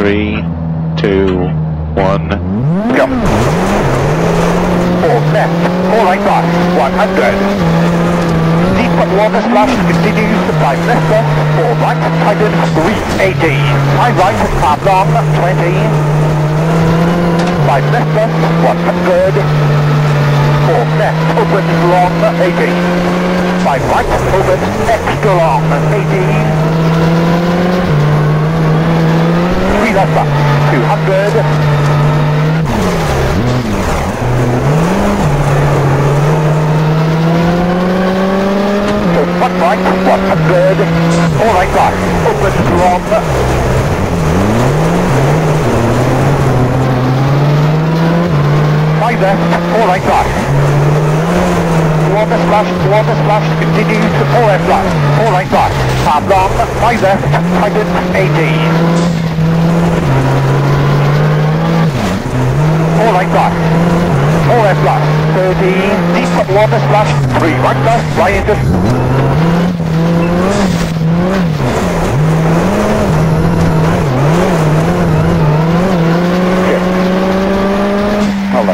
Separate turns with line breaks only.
three, two, one.
Go. Four left, four right bar, 100. Deep water splash continues to five left, four right, tighten, 380. Five right, half long, 20. Five left, 100. Four left, open long, 80. Five right, open, extra long, 80 speed off back, 200. One right, 100, all right back, open from... Five left, all right back. Water splash, water splash. Continues to 4 left, 4 right back, half long, 5 left, 180. 13, deep water splash, 3 right left, into... On.